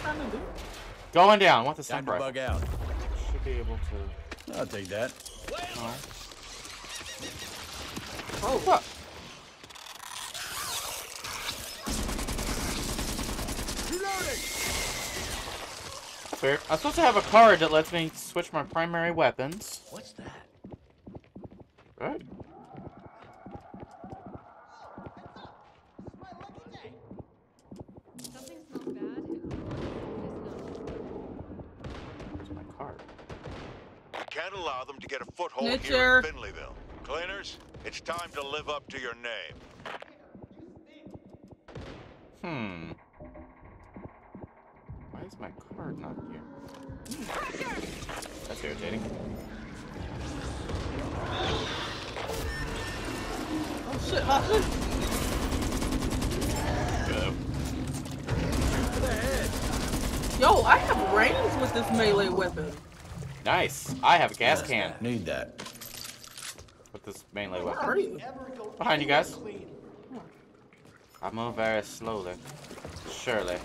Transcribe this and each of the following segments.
trying to do? Going down. What the Time sniper to bug out. Should be able to. I'll take that. Oh. Oh, Fuck. That's weird. I'm supposed to have a card that lets me switch my primary weapons. What's that? Right. Something smells bad. Where's my card? Can't allow them to get a foothold Nature. here in Finleyville. Cleaners, it's time to live up to your name. Hmm. Why is my card not here? That's irritating. oh shit, Hoffman. Go. Yo, I have range with this melee weapon. Nice. I have a gas can Need that. with this melee Where weapon. are you? Behind you guys. I move very slowly. Surely.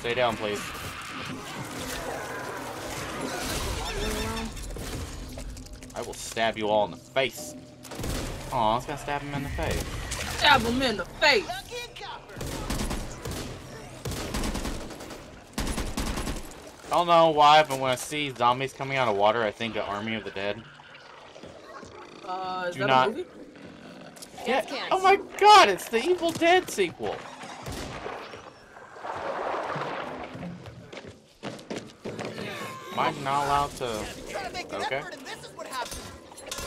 Stay down, please. I will stab you all in the face. Aw, I was gonna stab him in the face. Stab him in the face. I don't know why, but when I see zombies coming out of water, I think of Army of the Dead. Uh, is Do that not- a movie? Yeah. cans. Oh my god, it's the Evil Dead sequel. Am I not allowed to... Okay.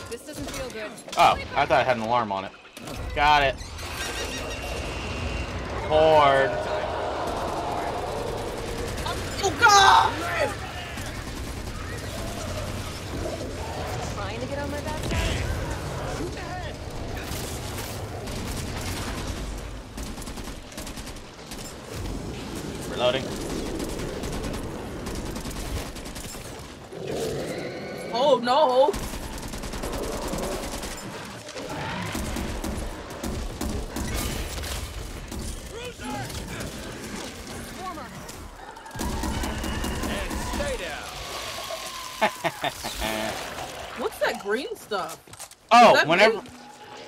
This doesn't feel good. Oh, I thought I had an alarm on it. Got it. Horde. Oh god! Trying to get on my bad. Reloading. Oh no! Stuff? Oh, that whenever... me?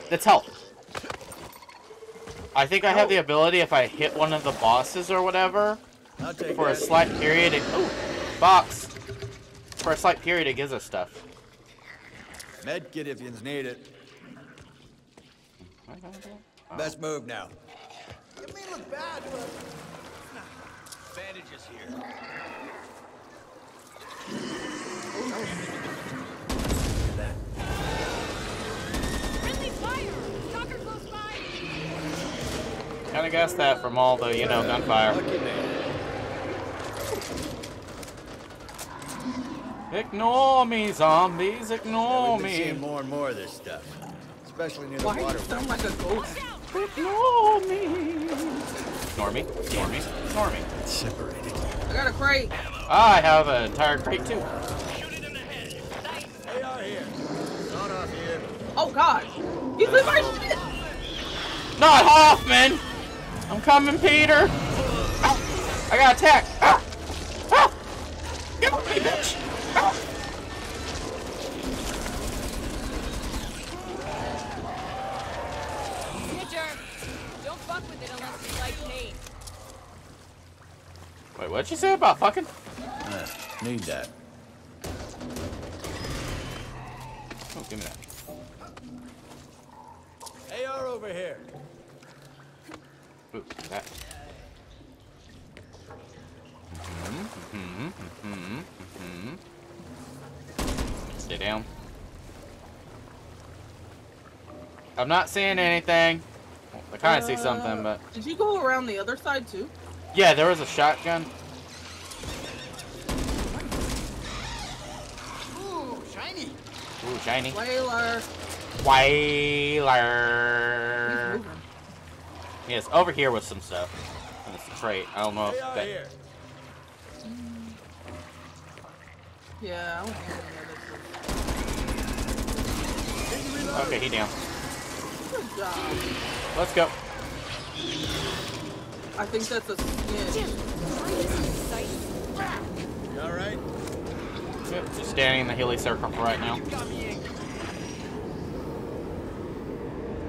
That's health. I think I have Oh. the ability if I hit one of the bosses or whatever, I'll for a slight period, it... Oh, box. For a slight period, it gives us stuff. Medkit if you need it. Best move now. It may look bad, but Bandages here. Kinda guessed that from all the, you know, gunfire. Ignore me, zombies, ignore we've been seeing me. more and more of this stuff. Especially near the Why do you water. sound like a ghost? Ignore me. Ignore me, ignore me, ignore me. Separated. I got a crate. Ah, I have an entire crate too. They are here. Not off here. Oh god! He's in my shit! Not Hoffman! I'm coming, Peter! Ow. I got attacked! Ow. Ow. Get off me, bitch! Ah! Ow. Don't fuck with it unless you like pain. Wait, what'd you say about fucking? Uh, need that. Oh, give me that. AR over here. Ooh, that. Mm-hmm, mm-hmm, mm-hmm, mm-hmm. Stay down. I'm not seeing anything. I kind of see something, but Did you go around the other side too? yeah, there was a shotgun. ooh, shiny. Ooh, shiny. Whaler. Whaler. He's moving. Yes, over here with some stuff. And it's a crate. I don't know if that. here. Mm, yeah, I don't think any of Okay, he down. Good job. Let's go. I think that's a Jim, skin. find this. You all right? Yep, Just standing in the Healy circle for right now. Got.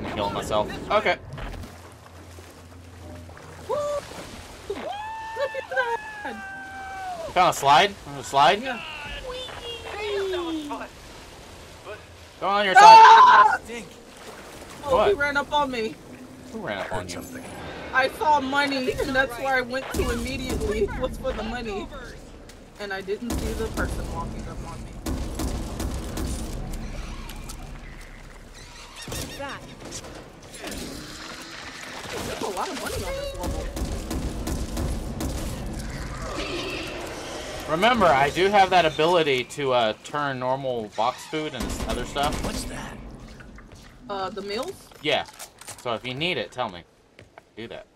I'm healing myself. Okay. Woo! Look at that! Found a slide? Found a slide? Yeah. Go on your side. Ah! Stink. Oh, he ran up on me. Who ran up on you? Something. I saw money, and that's where I went to immediately. Was for the money, and I didn't see the person walking up on me. That. There's a lot of money on this level. Remember, I do have that ability to uh, turn normal box food and other stuff. What's that? Uh, the meals? Yeah. So if you need it, tell me. Do that.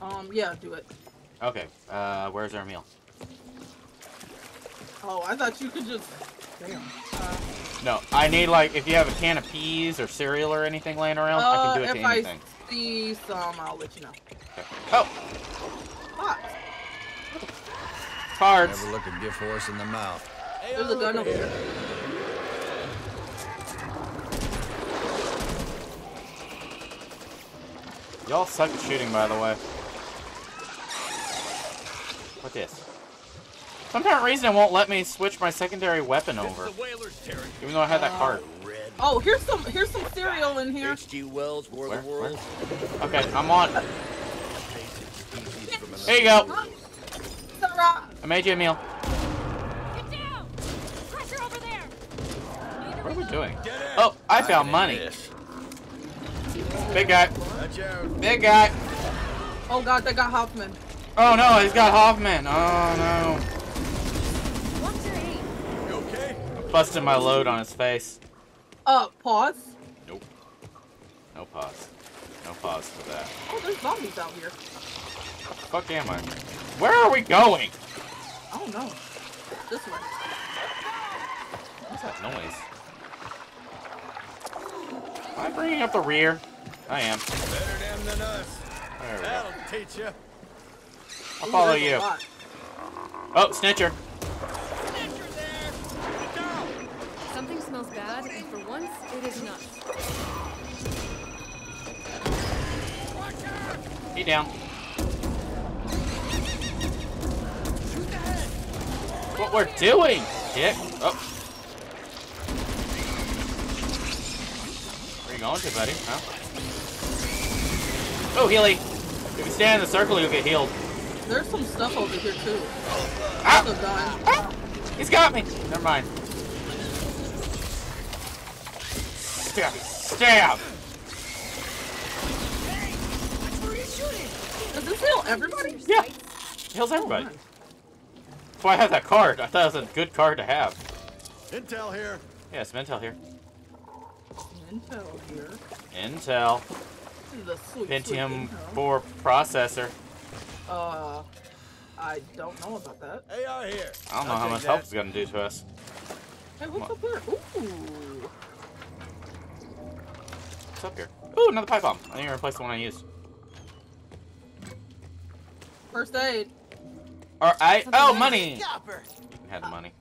Um, yeah, do it. Okay. Uh, where's our meal? Oh, I thought you could just. Damn. Uh, No, I need like if you have a can of peas or cereal or anything laying around, I uh, can do it if I anything. see some, I'll let you know. Okay. Oh, cards. Never look a gift horse in the mouth. there's a gun over here. Y'all suck at shooting, by the way. What this? Some apparent reason it won't let me switch my secondary weapon over, The whaler's territory. even though I had that card. Oh, red. Oh, here's some here's some cereal in here. H.G. Wells, War Where? of the Worlds. Okay, I'm on. Species There you go. Huh? I made you a meal. Get down! Pressure over there! What are we doing? Oh, I I found can money. this. Big guy. Watch out. Big guy. Oh god, they got Hoffman. Oh no, he's got Hoffman. Oh What's your aim? You okay? no. Busted my load on his face. Uh, pause. Nope. No pause. No pause for that. Oh, there's zombies out here. Fuck am I? Where are we going? I don't know. This way. What's that noise? Am I bringing up the rear? I am. Better them than us. There we go. That'll teach you. I'll Ooh, follow there's a you. lot. Oh, Snitcher. Something smells bad, and for once, it is not. He down. What we're doing, dick. Oh. Where you going to, buddy? Huh? Oh, Healy. If you stand in the circle, you'll get healed. There's some stuff over here too. Ah! Ah! He's got me. Never mind. Stab. Stab. Does this heal everybody? Yeah. Heals everybody. nice. That's why I have that card. I thought it was a good card to have. Intel here. Yeah, it's Mental here. Intel here. Intel. This is a sweet, Pentium sweet Intel. 4 processor. Uh, I don't know about that. AR here. I don't know I'll how much that. help it's gonna do to us. Hey, what's Come up here? Ooh. What's up here? Ooh, another pipe bomb. I need to replace the one I used. First aid. Or I Something oh else. money. Yopper. You can have the money.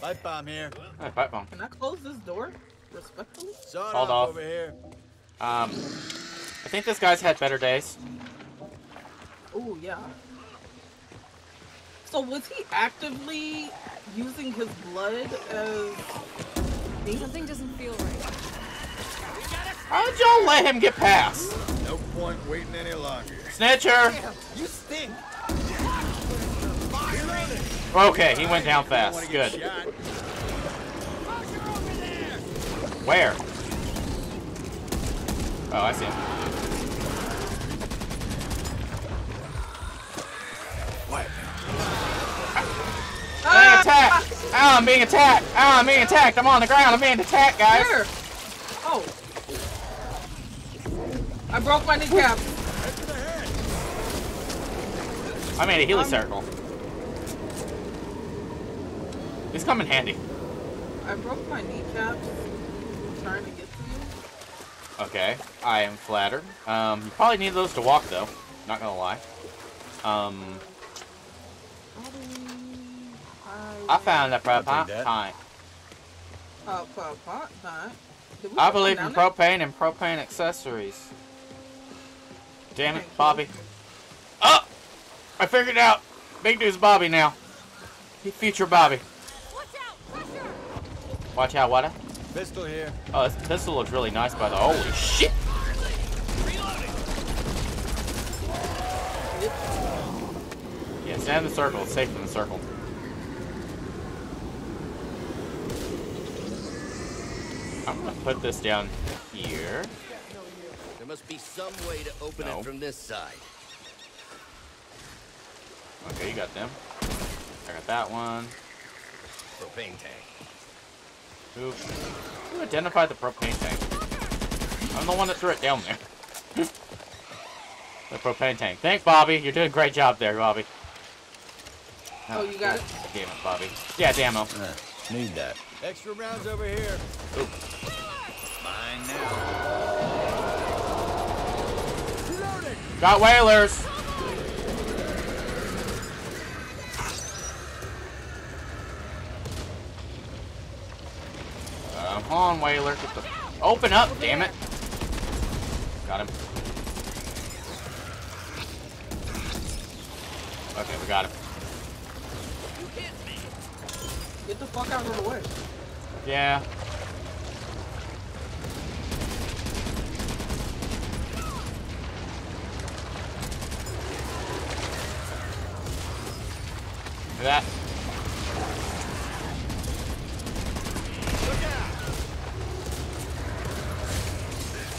Pipe bomb here. Oh, pipe bomb. Can I close this door? Respectfully? Sawed Called off off. over here. Um, I think this guy's had better days. Oh, yeah. So was he actively using his blood as? Something doesn't feel right. How'd y'all let him get past? No point waiting any longer. Snitcher. You stink. Okay, he went down fast. Good. Where? Oh, I see him. I'm being Ah! attacked! Ah, I'm being attacked! Ah, I'm being attacked! I'm on the ground! I'm being attacked, guys! Where? Oh. I broke my kneecap. I made a healing circle. These come in handy. I broke my kneecap trying to get to you. Okay, I am flattered. Um, you probably need those to walk, though. Not gonna lie. Um, I found a I'll take propane that. tank. Uh. Did we I put them believe in down there? propane and propane accessories. Damn it, Thank you. Bobby. Oh! I figured it out. Big dude's Bobby now. He future Bobby. Watch out! Pressure! Watch out, what? Pistol here. Oh, this pistol looks really nice by the. Holy shit! Yeah, stand in the circle. It's safe in the circle. I'm gonna put this down here. There must be some way to open No. it from this side. Okay, you got them. I got that one. Propane tank. Who, who identified the propane tank? I'm the one that threw it down there. the propane tank. Thank Bobby. You're doing a great job there, Bobby. Oh, you got it? Damn it, Bobby. Yeah, damn it. Uh, need that. Extra rounds over here. Oop. Mine now. Got whalers. Come on, whaler. Get the... Open up, damn it. Got him. Okay, we got him. Get the fuck out of the way. Yeah. Look at that.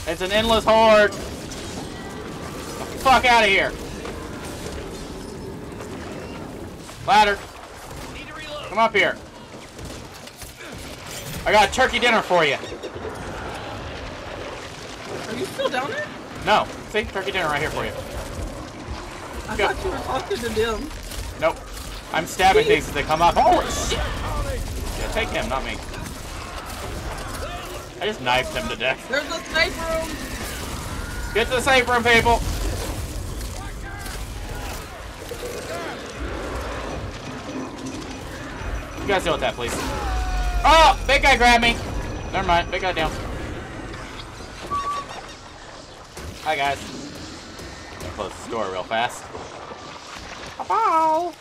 It's an endless horde. The fuck out of here. Ladder. Come up here. I got a turkey dinner for you. Are you still down there? No, see, turkey dinner right here for you. I Go. thought you were talking to them. Nope. I'm stabbing things as they come up. Holy shit! Yeah, take him, not me. I just knifed him to death. There's a safe room. Get to the safe room, people! You guys deal with that, please. Oh! Big guy grabbed me! Never mind, big guy down. Hi, guys. Gonna close the door real fast. Pow!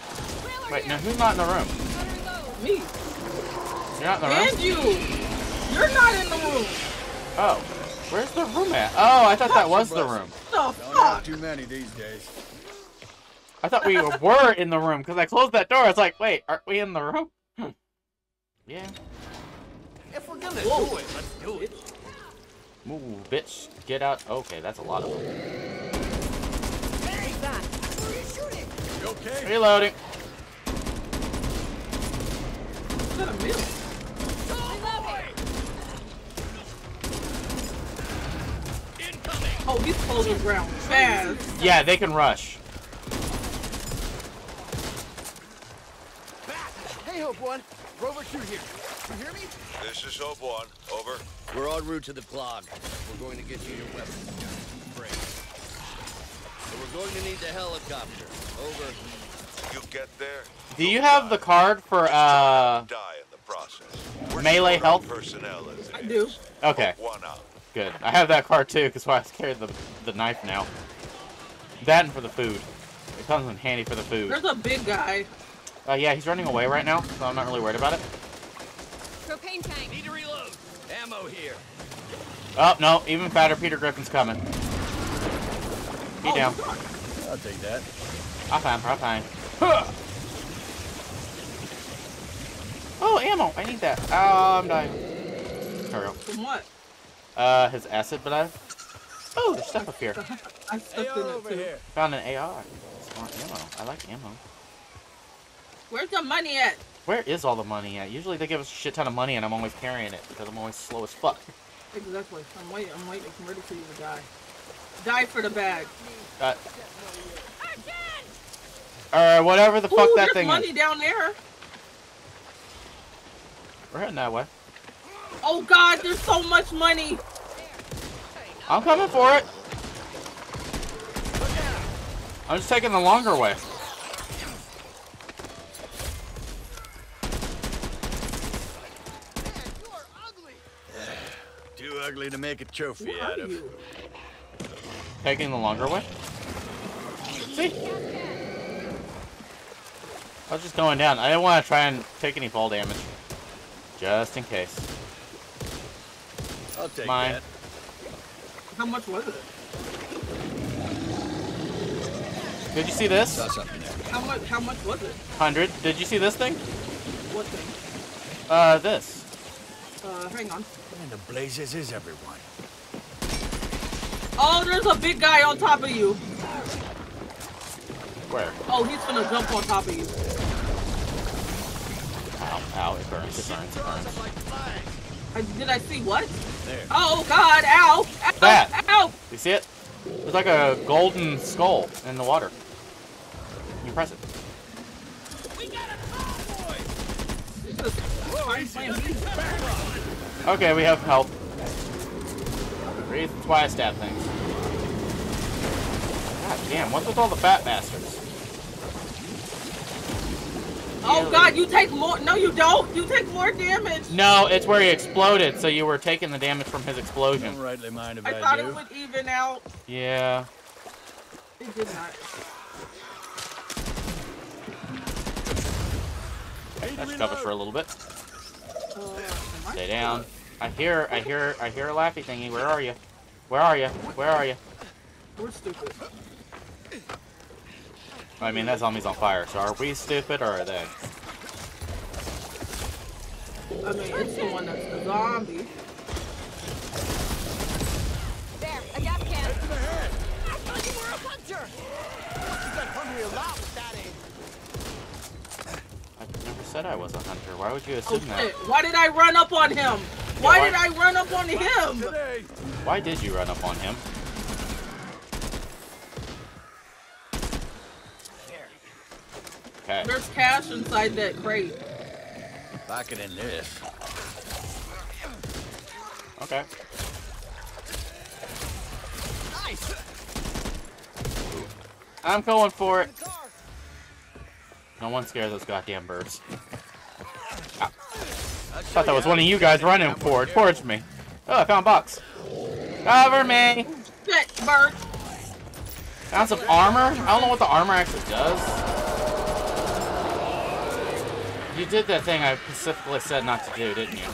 Wait, now who's not in the room? Me. You're not in the room? And you. You're not in the room. Oh. Where's the room at? Oh, I thought that was the room. The fuck? too many these days. I thought we were in the room because I closed that door. It's like, wait, aren't we in the room? Hmm. Yeah. If we're gonna Whoa. do it, let's do it. Ooh, bitch. Get out. Okay, that's a lot of them. Take that. Okay? Reloading. Is that a meal? Oh, he's holding ground fast. Yeah, they can rush. Hey, Hope One. Rover 2 here. You hear me? This is Hope One. Over. We're en route to the clog. We're going to get you your weapons. Break. So we're going to need the helicopter. Over. You get there. Do you have the card for, uh... Die in the process. We're Melee short on health? Personnel I do. Okay, One out. Good. I have that card too, because why I carried the, the knife now. That and for the food. It comes in handy for the food. There's a big guy. Uh, yeah, he's running away right now, so I'm not really worried about it. Propane tank. Need to reload. Ammo here. Oh, no, even fatter Peter Griffin's coming. He Oh, down. fuck. I'll take that. I found her, I find. Huh. Oh, ammo! I need that. Oh, I'm dying. There we go. From what? Uh, his acid, but I. Oh, there's stuff up here. I Hey, stepped in it too. here. Found an AR. Smart ammo. I like ammo. Where's the money at? Where is all the money at? Usually they give us a shit ton of money and I'm always carrying it because I'm always slow as fuck. Exactly. I'm waiting. I'm waiting. I'm ready for you to die. Die for the bag. Uh, or whatever the fuck Ooh, that there's thing money is. Money down there. We're heading that way. Oh God, there's so much money. I'm coming for it. I'm just taking the longer way. Man, you are ugly. Too ugly to make a trophy Who out of. you? Taking the longer way. See? I was just going down. I didn't want to try and take any fall damage. Just in case. I'll take Mine. that. How much was it? Did you see this? Saw something there. How much? How much was it? 100. Did you see this thing? What thing? Uh, this. Uh, hang on. What in the blazes is everyone? Oh, there's a big guy on top of you. Where? Oh, he's gonna jump on top of you. Ow, ow, it burns, it burns, it burns. them like flags. I, did I see what? There. Oh God! Ow! Ow! That. Ow! You see it? There's like a golden skull in the water. You press it. Are you playing me? Okay, we have help. Reasons why I stab things. God damn, what's with all the fat bastards? Oh God! You take more. No, you don't. You take more damage. No, it's where he exploded, so you were taking the damage from his Don't explosion. rightly mind if I I, thought do. it would even out. Yeah. It did not. That should cover for a little bit. Uh, Stay down. I hear, I hear, I hear a laughy thingy. Where are you? Where are you? Where are you? We're stupid. I mean, that zombie's on fire, so are we stupid or are they? I mean, it's the one that's the zombie. There, a gas can. To the head. I thought you were a hunter. You got hungry a lot with that aim. I never said I was a hunter. Why would you Oh assume that? shit! Why did I run up on him? Why why- did I run up on him? Why did you run up on him? There's cash inside that crate. Lock it in this. Okay. Nice. I'm going for it. Car. No one scares those goddamn birds. I'll Thought that was one of you guys running for it okay. towards me. Oh, I found a box. Cover me. Shit, bird. Found some armor. I don't know what the armor actually does. You did that thing I specifically said not to do, didn't you?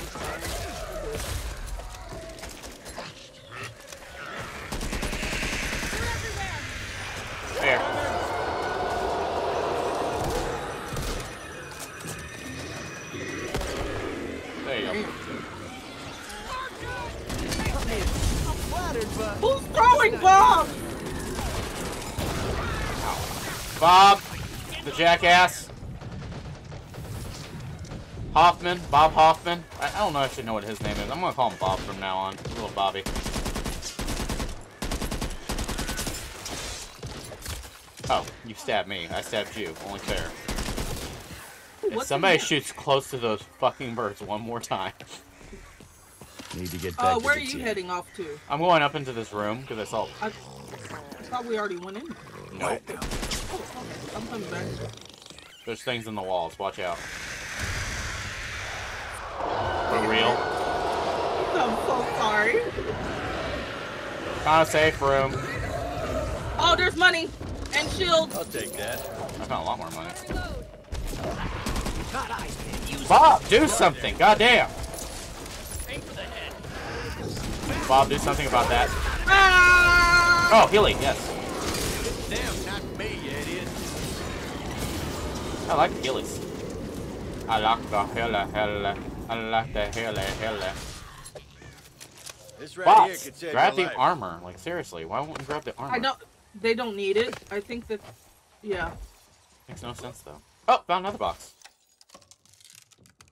There. There you go. I'm flattered, but Who's throwing bombs? Bob, the jackass. Hoffman, Bob Hoffman. I, I don't know actually know what his name is. I'm gonna call him Bob from now on. Little Bobby. Oh, you stabbed me. I stabbed you. Only fair. If somebody shoots close to those fucking birds one more time, Need to get back Uh, where the are you team. heading off to? I'm going up into this room because I saw. I, I thought we already went in. No, Oh, okay. I'm coming back. there's things in the walls. Watch out. For real. I'm so sorry. Found a safe room. Oh, there's money and shields. I'll take that. I found a lot more money. Reload. not eyes, man. Use Bob, do something! Goddamn! aim for the head. Bob, do something about that. Ah! Oh, Healy, yes. Damn, not me, you idiot. I like the Heelys. I like the hella Healy. I like the Healy, Healy. This right Bob, here could save grab the life. armor. Like, seriously, why won't you grab the armor? I don't. They don't need it. I think that. Yeah. Makes no sense, though. Oh, found another box.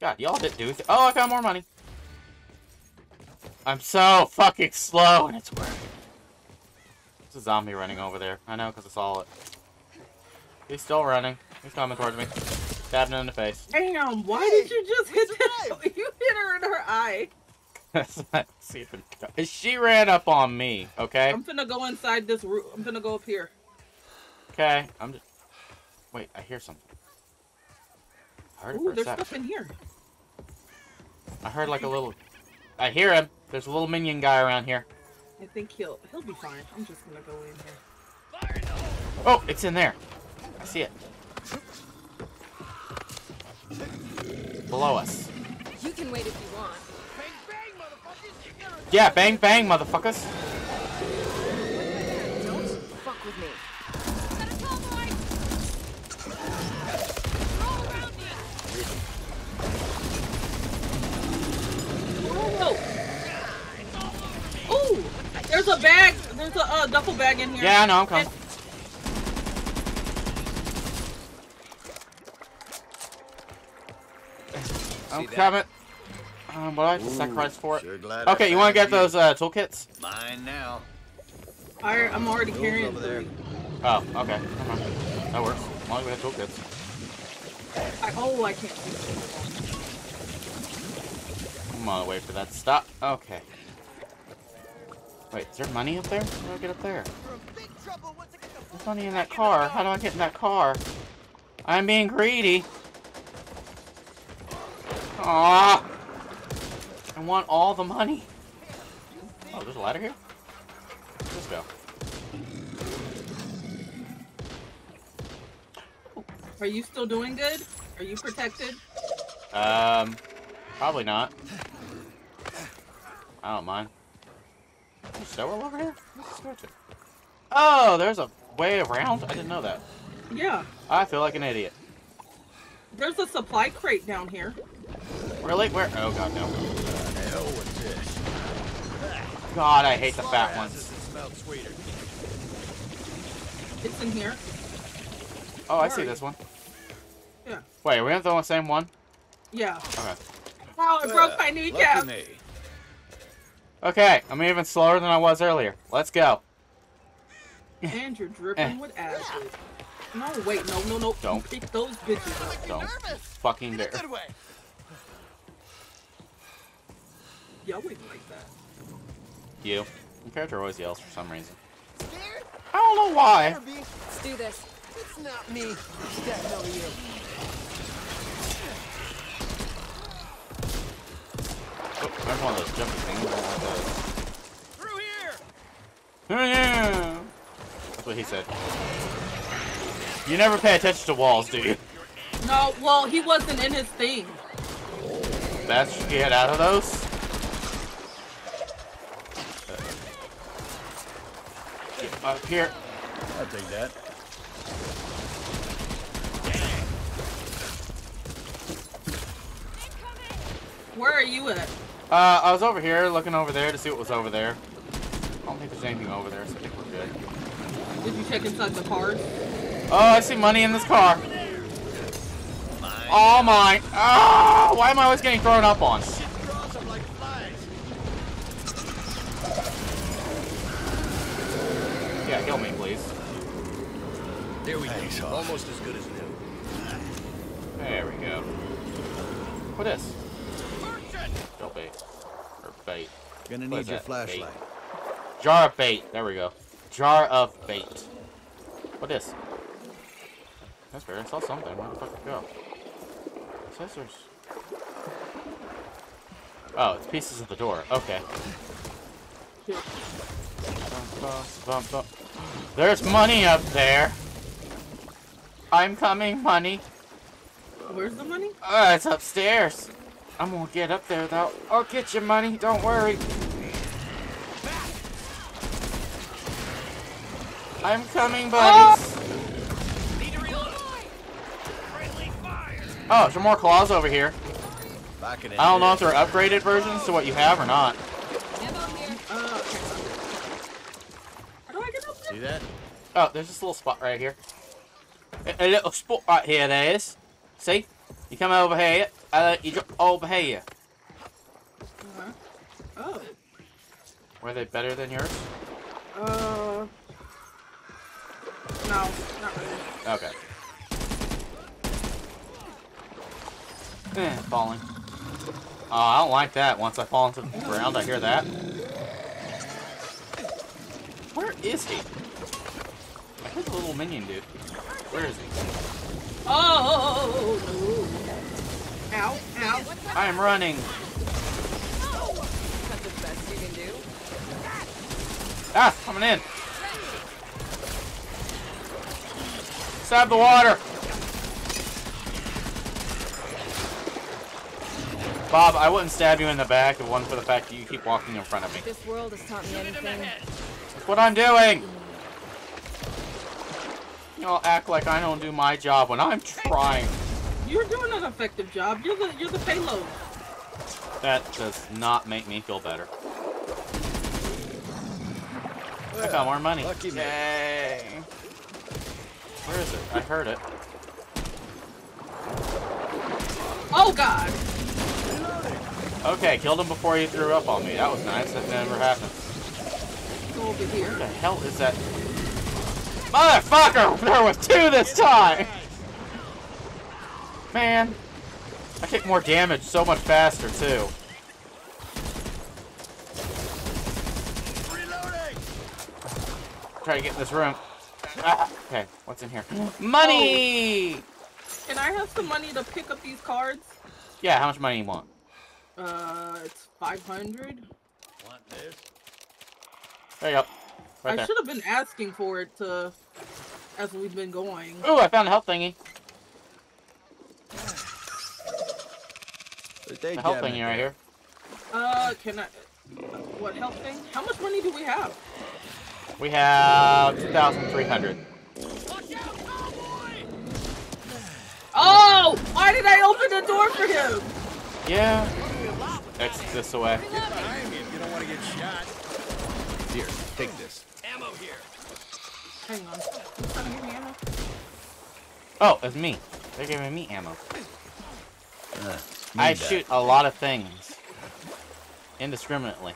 God, y'all didn't do it. Oh, I found more money. I'm so fucking slow, and it's working. There's a zombie running over there. I know, because I saw it. He's still running. He's coming towards me. Stabbing him in the face. Damn! Why did you just hit that? You hit her in her eye. Let's see She ran up on me, okay? I'm finna go inside this room. I'm finna go up here. Okay, I'm just... Wait, I hear something. I heard it Ooh, for there's sec. stuff in here. I heard like a little... I hear him. There's a little minion guy around here. I think he'll he'll be fine. I'm just gonna go in here. Oh, it's in there. I see it. Below us. You can wait if you want. Yeah, bang bang, motherfuckers. Don't fuck with me. Set a tall boy! Roll around me! Whoa! Ooh! There's a bag. There's a uh, duffel bag in here. Yeah, I know, I'm coming. I'm that? coming. Um, what do I have to sacrifice for it? Sure Okay, you want to found get those uh, toolkits? Mine now. I, I'm already Rules carrying over there. Oh, okay. Never mind. That works. As long as we have toolkits. I, oh, I can't see. I'm on the way for that to stop. Okay. Wait, is there money up there? How do I get up there? You're in big trouble once I get the There's money in that car. How do I get in that car? I'm being greedy. Ah! I want all the money. Oh, there's a ladder here? Let's go. Are you still doing good? Are you protected? Um, probably not. I don't mind. Is there stairwell over here? Where's the stair to? Oh, there's a way around? I didn't know that. Yeah. I feel like an idiot. There's a supply crate down here. Really? Where? Oh god, no. Hell with this. God, I hate the fat Slaughterhouses ones. that smell sweeter. It's in here. Oh, I see this one. Yeah. Wait, are we on the same one? Yeah. Okay. Wow, it broke my uh, kneecap. Lucky me. Okay, I'm even slower than I was earlier. Let's go. And you're dripping with acid. No, wait, no, no, no. Don't. Pick those bitches up. Don't fucking In a dare. good way. Yelling like that. You. Your character always yells for some reason. Scared? I don't know why. Better. Let's do this. It's not me. It's definitely you. Oh, there's one of those jumping things. Through here. Oh, yeah. That's what he said. You never pay attention to walls, do you? No, well, he wasn't in his thing. That's you get out of those. Up here. I'll take that. Where are you at? Uh, I was over here looking over there to see what was over there. I don't think there's anything over there, so I think we're good. Did you check inside the car? Oh, I see money in this car. All mine. Ah, why am I always getting thrown up on? Shit draws them like flies. Yeah, kill me, please. There we Thanks, go. Hoff. Almost as good as new. There we go. What is? Still bait. Or bait. Gonna What need your that? flashlight. Jar of bait. There we go. Jar of bait. What is? That's weird. I saw something. Where the fuck did it go? It says there's... Oh, it's pieces of the door. Okay. There's money up there. I'm coming, money. Where's the money? Uh, it's upstairs. I'm gonna get up there though. I'll get you money. Don't worry. I'm coming, buddies. Need to reload. Friendly fire. Oh, there's more claws over here. Back it in I don't know if there. they're upgraded versions to what you have or not. Ammo here. Uh, okay. How do I get up there? That? Oh, there's this little spot right here. A, a little spot right here, there is. See? You come over here, uh, you drop over here. Uh-huh. Oh. Were they better than yours? Uh. No, not really. Okay. Eh, falling. Oh, I don't like that. Once I fall into the ground, I hear that. Where is he? I heard the little minion dude. Where is he? Oh no! Ow! Ow! I am running. That's the best you can do. Ah, coming in. Stab the water. Bob, I wouldn't stab you in the back if it wasn't for the fact that you keep walking in front of me. This world has taught me anything. That's what I'm doing. You all act like I don't do my job when I'm trying. You're doing an effective job. You're the you're the payload. That does not make me feel better. I got more money. lucky me. Yay. Where is it? I heard it. Oh God! Okay, killed him before he threw up on me. That was nice. That never happened. Go over here. What the hell is that? Motherfucker! There was two this time! Man. I take more damage so much faster, too. Try to get in this room. Ah, okay, what's in here? Money! Can I have some money to pick up these cards? Yeah, how much money you want? Uh, it's 500. Want this? There you go. Right I should have been asking for it to, as we've been going. Ooh, I found a health thingy. They A health thingy it right there. here. Uh, can I? What health thing? How much money do we have? We have 2,300. Oh! Why did I open the door for him? Yeah. Exit this way. Behind me if you don't want to get shot. Here, take this. Ammo here. Hang on. You trying to give me ammo? Oh, it's me. They're giving me ammo. Uh, I that. shoot a lot of things. Indiscriminately.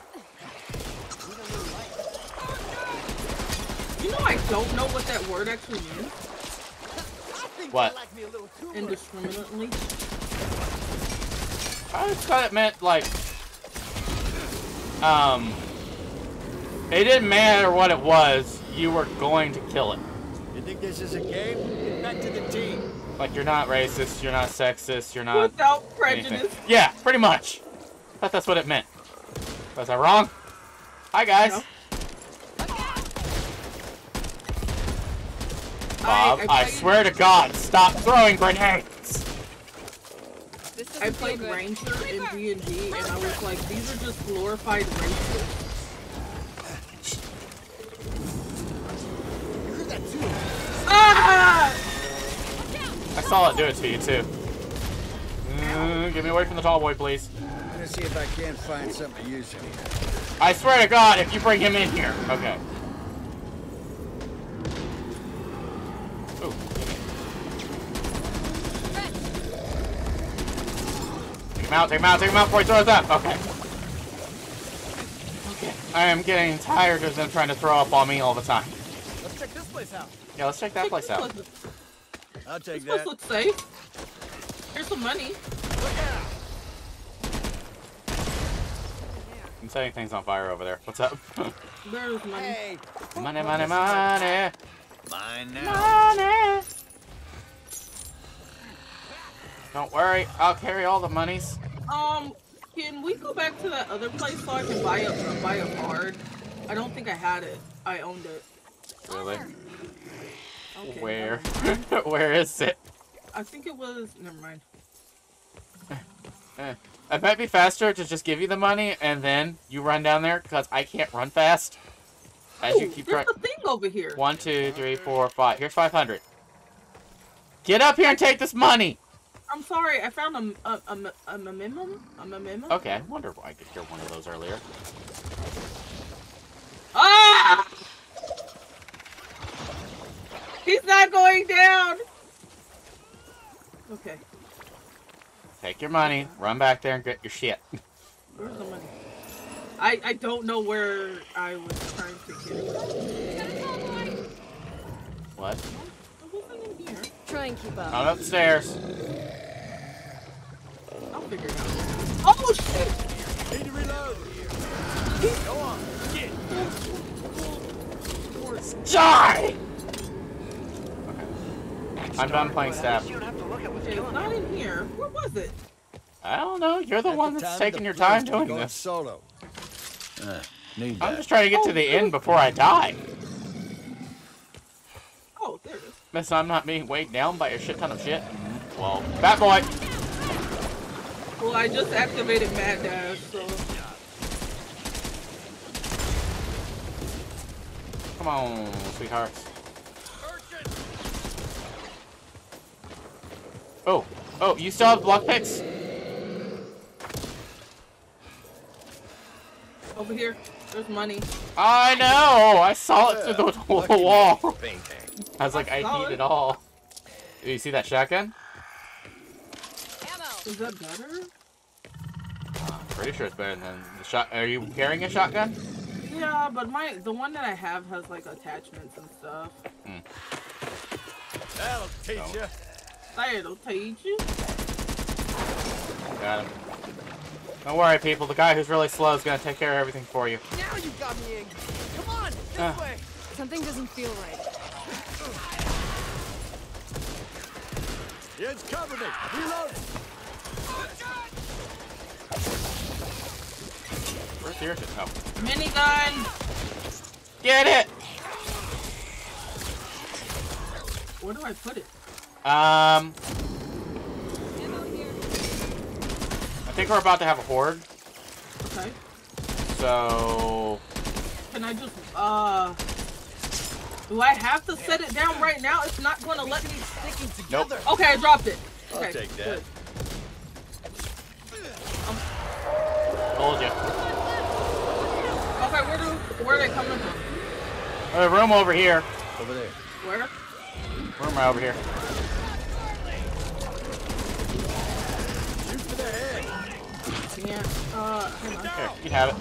You know I don't know what that word actually means. I What? they like me a little too much. Indiscriminately. I just thought it meant like, um, it didn't matter what it was, you were going to kill it. You think this is a game? Get back to the team. Like you're not racist, you're not sexist, you're not Without anything. prejudice. Yeah, pretty much. thought that's what it meant. Was I wrong? Hi guys. No. Bob, I, played- swear to God, stop throwing grenades. I played. Ranger in D and D, and I was like, these are just glorified Rangers. Ah! I saw it do it to you too. Mm, get me away from the tall boy, please. I'm gonna see if I can't find something to use in here. I swear to God, if you bring him in here. Okay. Ooh. Take him out, take him out, take him out before he throws up. Okay. Okay. I am getting tired of them trying to throw up on me all the time. Let's check this place out. Yeah, let's check that place out. This I'll take place that. looks safe. Here's some money. Look out. I'm setting things on fire over there. What's up? There's money. Hey. money, money, money. Mine now. Money. Don't worry, I'll carry all the monies. Um, can we go back to that other place so I can buy a buy a card? I don't think I had it. I owned it. Really? Okay, Where? Where is it? I think it was. Never mind. Eh. It might be faster to just give you the money and then you run down there because I can't run fast. As you Ooh, keep there's trying. a thing over here. One, two, three, four, five. Here's 500. Get up here and take this money! I'm sorry. I found a a a, a, a minimum. A minimum. Okay, I wonder why I could hear one of those earlier. Ah! He's not going down. Okay. Take your money, run back there and get your shit. Where's the money? I I don't know where I was trying to get it. What? It wasn't in here. Try and keep up. Not upstairs. I'll figure it out. Oh shit! Need to reload. Go on. Get. Die! I'm done playing stab. You don't have to look at what's It's killing not in here. What was it? I don't know. You're the At one the that's taking your time doing this. Solo. Uh, I'm that. just trying to get to the end before I die. Oh, there it is. Miss, I'm not being weighed down by a shit ton of shit. Well, Fat Boy! Well, I just activated Mad Dash, so. Come on, sweethearts. Oh, oh, you still have lockpicks? Over here, there's money. I know! I saw it through the, the wall. Bang, bang. I was like, I saw need it. it all. Do you see that shotgun? Ammo. Is that better? Pretty sure it's better than the shot. Are you carrying a shotgun? Yeah, but my the one that I have has like attachments and stuff. Hmm. That'll teach you. That'll teach you. Got him. Don't worry, people. The guy who's really slow is gonna take care of everything for you. Now you got me in. Come on, this Ah. way. Something doesn't feel right. It's cover me. Reload. Where's the yours? Oh, Minigun. get it! Where do I put it? Um, I think we're about to have a horde. Okay. So Can I just uh? Do I have to set it down right now? It's not going to let me. stick it together. Nope. Okay, I dropped it. I'll Okay, take that. good. told you. Okay, where do where are they coming from? A room over here. Over there. Where? Room right over here. Shoot for the head. Yeah. Uh, hang on. Here, you have it.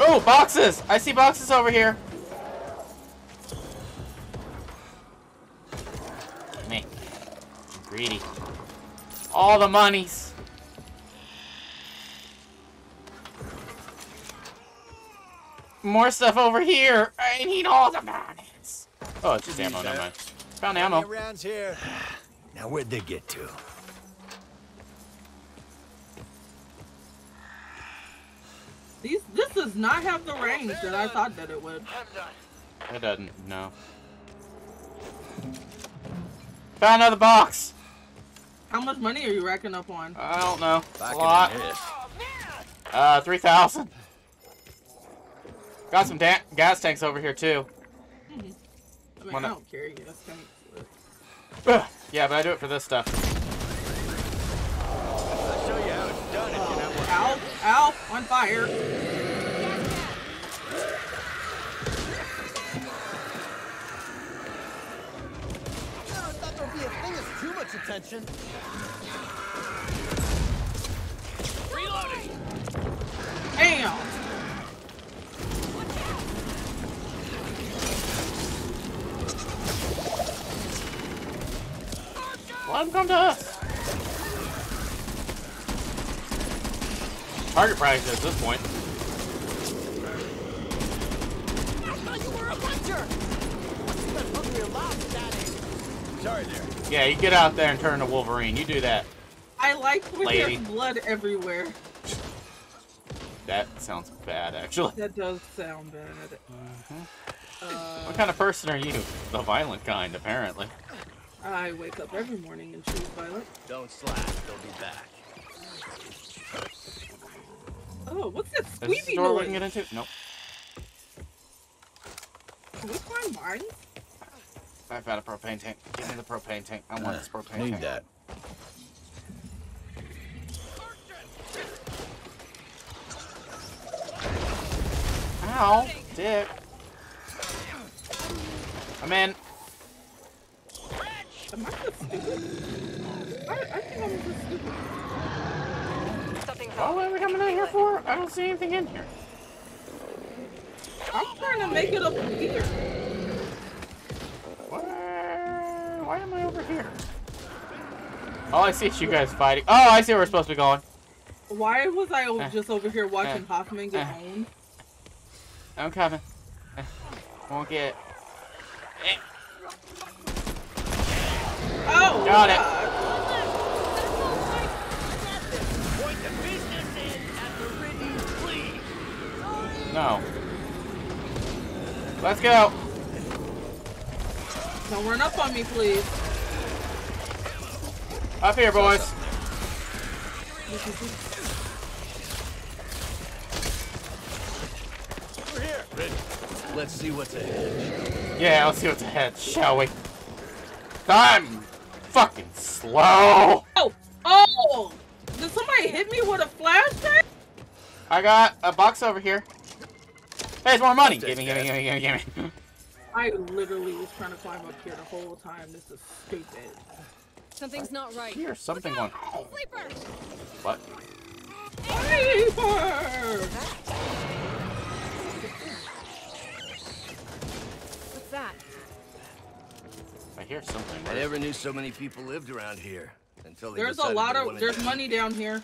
Oh, boxes! I see boxes over here. Me. Greedy. All the monies. More stuff over here. I need all the monies. Oh, it's just ammo. Never mind. Found Any ammo. rounds here. Now where'd they get to? These this does not have the range that I thought that it would. It doesn't. No. Found another box. How much money are you racking up on? I don't know. A lot. in. Uh, 3,000. Got some da- gas tanks over here, too. I mean, Wanna- I don't carry gas tanks. Yeah, but I do it for this stuff. I'll show you how it's done if you know what. Ow! Ow! On fire! I thought there'd be a thing of too much attention. Damn! Let them come to us. Target practice at this point. I thought you were a hunter. What's that hungry allowed with that? Sorry there. Yeah, you get out there and turn to Wolverine. You do that. I like when Lady. there's blood everywhere. That sounds bad, actually. That does sound bad. Uh, What kind of person are you? The violent kind, apparently. I wake up every morning and choose violent. Don't slack. They'll be back. Oh, what's that this the squeaky door we can get into? Nope. Can we find mine? I've found a propane tank. Give me the propane tank. I want this propane Need tank. that. Ow, dick. I'm in. Am I just stupid? I, I think I'm just stupid. Oh, what are we coming in here for? I don't see anything in here. I'm trying to make it up here. Where? Why am I over here? All I see is you guys fighting. Oh, I see where we're supposed to be going. Why was I Eh. just over here watching Eh. Hoffman get Eh. owned? I'm coming. Won't get. Oh, Got it. God. Point the business in at the Ridden Fleet. No. Let's go. Don't run up on me, please. Up here, boys. We're here. Let's see what's ahead. Yeah, let's see what's ahead, shall we? I'm fucking slow. Oh, oh! Did somebody hit me with a flashbang? I got a box over here. Hey, it's more money. Gimme, gimme, gimme, gimme, gimme. I literally was trying to climb up here the whole time. This is stupid. Something's not right. Here's something going. Sleeper! What? Paper! What's that? I hear something. I never knew so many people lived around here until they There's a lot of there's to- money down here.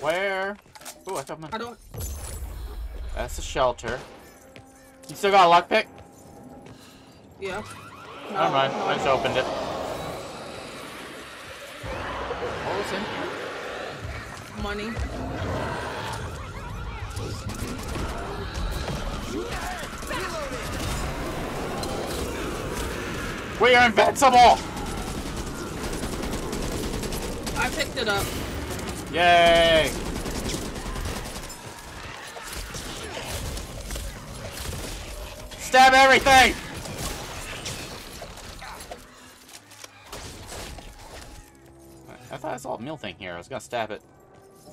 Where? Oh, I got money. I don't. That's a shelter. You still got a lockpick? Yeah. Never mind. no, I just opened it. What was in here? money. We are invincible! I picked it up. Yay! Stab everything! I thought I saw a meal thing here. I was gonna stab it.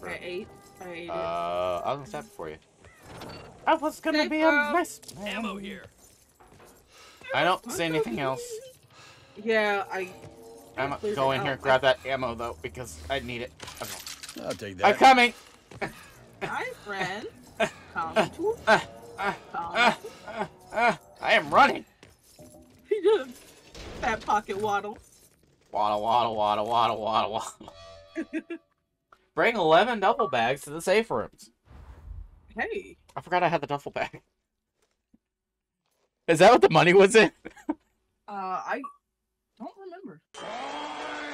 I ate. I ate Uh, I was gonna stab it for you. I was gonna Okay, be a bro. nice Ammo here. I don't see anything else. It. Yeah, I. I'm gonna go in don't. here, grab that ammo though, because I need it. Okay. I'll take that. I'm coming! Hi, friend. Come to. Uh, Come. uh, uh, uh, I am running! He just fat pocket waddle. Waddle, waddle, waddle, waddle, waddle, waddle. Bring 11 duffel bags to the safe rooms. Hey. I forgot I had the duffel bag. Is that what the money was in? Uh, I remember.